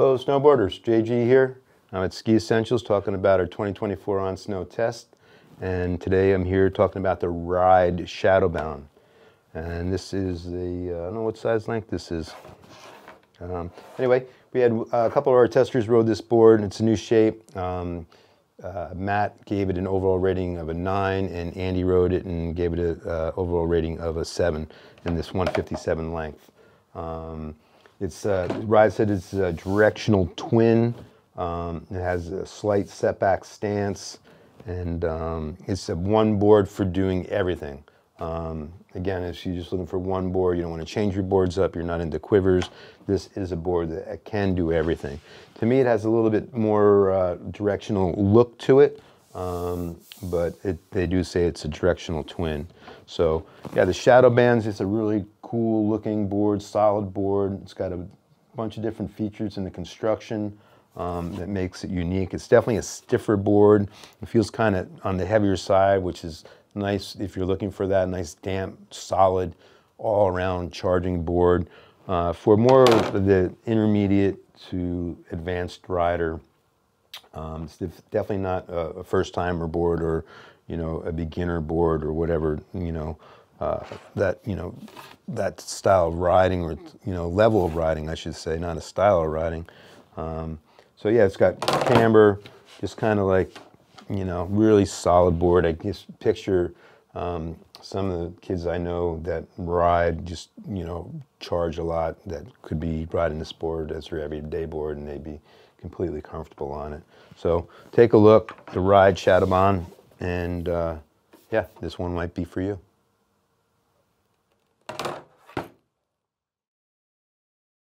Hello snowboarders, JG here. I'm at Ski Essentials talking about our 2024 on snow test. And today I'm here talking about the Ride Shadowban. And this is the, uh, I don't know what size length this is. Um, anyway, we had uh, a couple of our testers rode this board. It's a new shape. Um, uh, Matt gave it an overall rating of a 9, and Andy rode it and gave it an uh, overall rating of a 7 in this 157 length. Um, it's uh, Ride said it's a directional twin. Um, it has a slight setback stance, and um, it's a one board for doing everything. Um, again, if you're just looking for one board, you don't want to change your boards up, you're not into quivers, this is a board that can do everything. To me, it has a little bit more uh, directional look to it, um, but it, they do say it's a directional twin. So yeah, the Shadowbans, it's a really cool looking board, solid board. It's got a bunch of different features in the construction um, that makes it unique. It's definitely a stiffer board. It feels kind of on the heavier side, which is nice if you're looking for that nice damp, solid, all-around charging board. Uh, for more of the intermediate to advanced rider, um, it's definitely not a, a first-timer board or you know a beginner board or whatever you know uh, that you know that style of riding or you know level of riding I should say, not a style of riding. Um, so yeah, it's got camber, just kind of like you know, really solid board. I just picture um, some of the kids I know that ride just, you know, charge a lot that could be riding this board as their everyday board and they'd be completely comfortable on it. So take a look, the Ride Shadowban, and uh, yeah, this one might be for you.